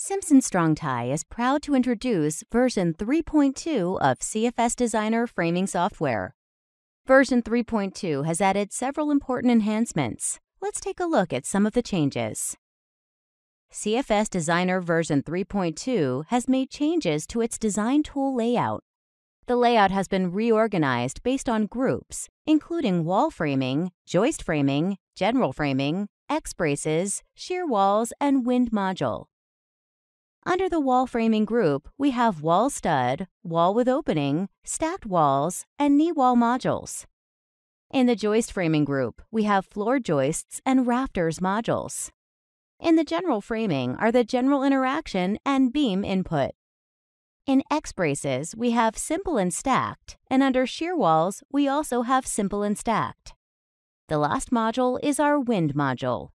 Simpson Strong Tie is proud to introduce version 3.2 of CFS Designer framing software. Version 3.2 has added several important enhancements. Let's take a look at some of the changes. CFS Designer version 3.2 has made changes to its design tool layout. The layout has been reorganized based on groups, including wall framing, joist framing, general framing, X braces, shear walls, and wind module. Under the wall framing group, we have wall stud, wall with opening, stacked walls, and knee wall modules. In the joist framing group, we have floor joists and rafters modules. In the general framing are the general interaction and beam input. In X braces, we have simple and stacked, and under shear walls, we also have simple and stacked. The last module is our wind module.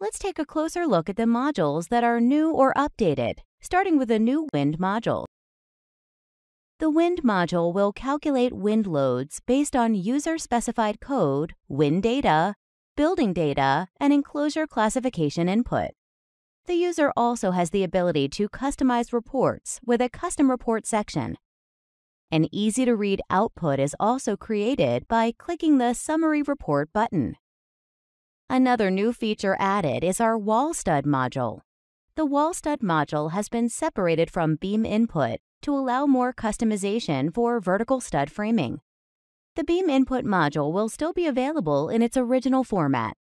Let's take a closer look at the modules that are new or updated, starting with the new wind module. The wind module will calculate wind loads based on user-specified code, wind data, building data, and enclosure classification input. The user also has the ability to customize reports with a custom report section. An easy-to-read output is also created by clicking the Summary Report button. Another new feature added is our wall stud module. The wall stud module has been separated from beam input to allow more customization for vertical stud framing. The beam input module will still be available in its original format.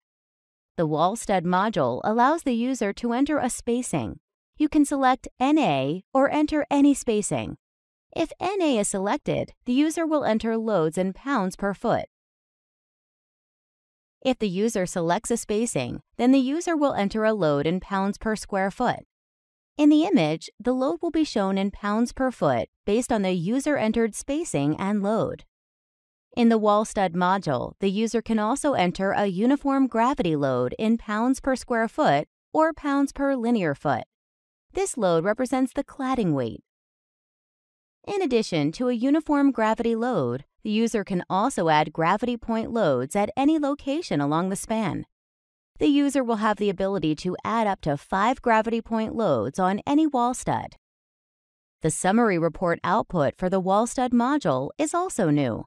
The wall stud module allows the user to enter a spacing. You can select NA or enter any spacing. If NA is selected, the user will enter loads in pounds per foot. If the user selects a spacing, then the user will enter a load in pounds per square foot. In the image, the load will be shown in pounds per foot based on the user entered spacing and load. In the wall stud module, the user can also enter a uniform gravity load in pounds per square foot or pounds per linear foot. This load represents the cladding weight. In addition to a uniform gravity load, the user can also add gravity point loads at any location along the span. The user will have the ability to add up to five gravity point loads on any wall stud. The summary report output for the wall stud module is also new.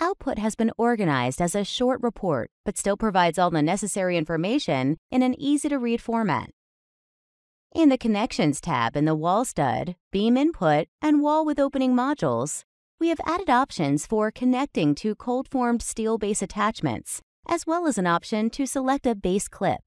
Output has been organized as a short report, but still provides all the necessary information in an easy to read format. In the Connections tab in the Wall Stud, Beam Input, and Wall with Opening modules, we have added options for connecting to cold-formed steel base attachments, as well as an option to select a base clip.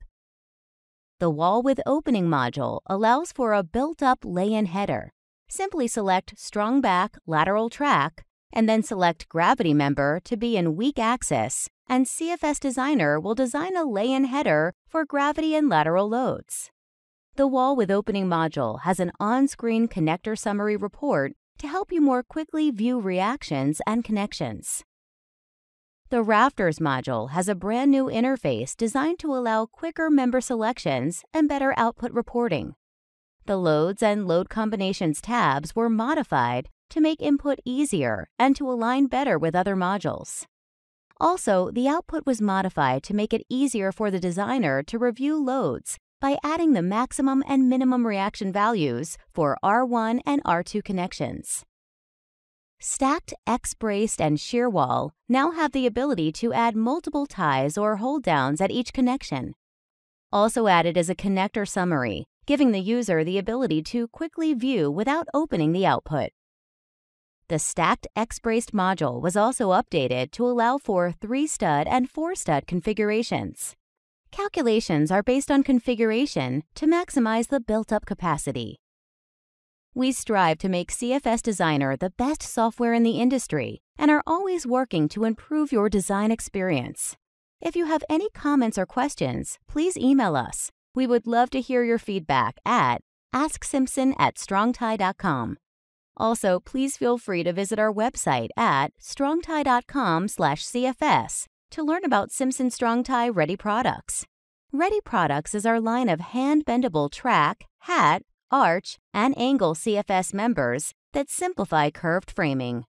The Wall with Opening module allows for a built-up lay-in header. Simply select Strong Back Lateral Track, and then select Gravity Member to be in weak axis, and CFS Designer will design a lay-in header for gravity and lateral loads. The Wall with Opening module has an on-screen connector summary report to help you more quickly view reactions and connections. The Rafters module has a brand new interface designed to allow quicker member selections and better output reporting. The Loads and Load Combinations tabs were modified to make input easier and to align better with other modules. Also, the output was modified to make it easier for the designer to review loads by adding the maximum and minimum reaction values for R1 and R2 connections. Stacked X-braced and shear wall now have the ability to add multiple ties or hold downs at each connection. Also added is a connector summary, giving the user the ability to quickly view without opening the output. The stacked X-braced module was also updated to allow for 3-stud and 4-stud configurations. Calculations are based on configuration to maximize the built-up capacity. We strive to make CFS Designer the best software in the industry and are always working to improve your design experience. If you have any comments or questions, please email us. We would love to hear your feedback at asksimpson at strongtie.com. Also, please feel free to visit our website at strongtie.com/cfs to learn about Simpson Strong Tie Ready products. Ready products is our line of hand bendable track, hat, arch, and angle CFS members that simplify curved framing.